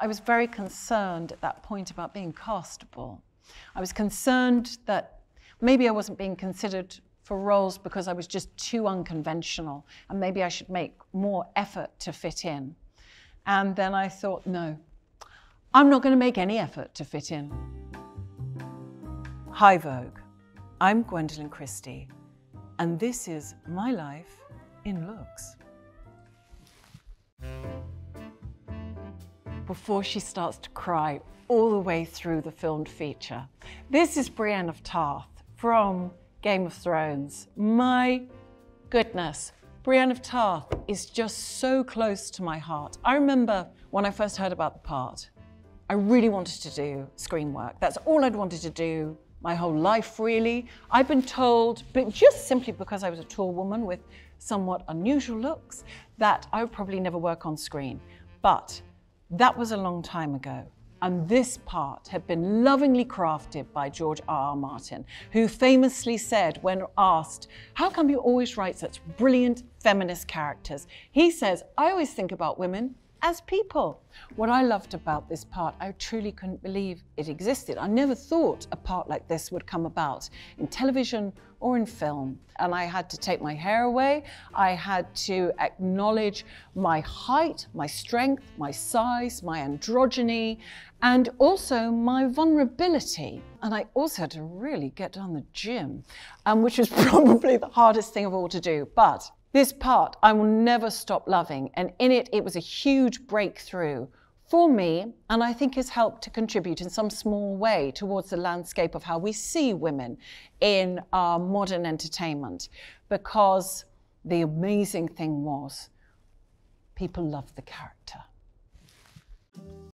I was very concerned at that point about being castable. I was concerned that maybe I wasn't being considered for roles because I was just too unconventional and maybe I should make more effort to fit in. And then I thought, no, I'm not going to make any effort to fit in. Hi Vogue, I'm Gwendoline Christie, and this is my life in looks. Before she starts to cry all the way through the filmed feature. This is Brienne of Tarth from Game of Thrones. My goodness, Brienne of Tarth is just so close to my heart. I remember when I first heard about the part, I really wanted to do screen work. That's all I'd wanted to do my whole life, really. I've been told, but just simply because I was a tall woman with somewhat unusual looks, that I would probably never work on screen. But that was a long time ago. And this part had been lovingly crafted by George R. R. Martin, who famously said, when asked, How come you always write such brilliant feminist characters? He says, I always think about women as people. What I loved about this part, I truly couldn't believe it existed. I never thought a part like this would come about in television or in film. And I had to take my hair away. I had to acknowledge my height, my strength, my size, my androgyny, and also my vulnerability. And I also had to really get down the gym, um, which was probably the hardest thing of all to do. But this part I will never stop loving, and in it, it was a huge breakthrough for me, and I think has helped to contribute in some small way towards the landscape of how we see women in our modern entertainment. Because the amazing thing was, people loved the character.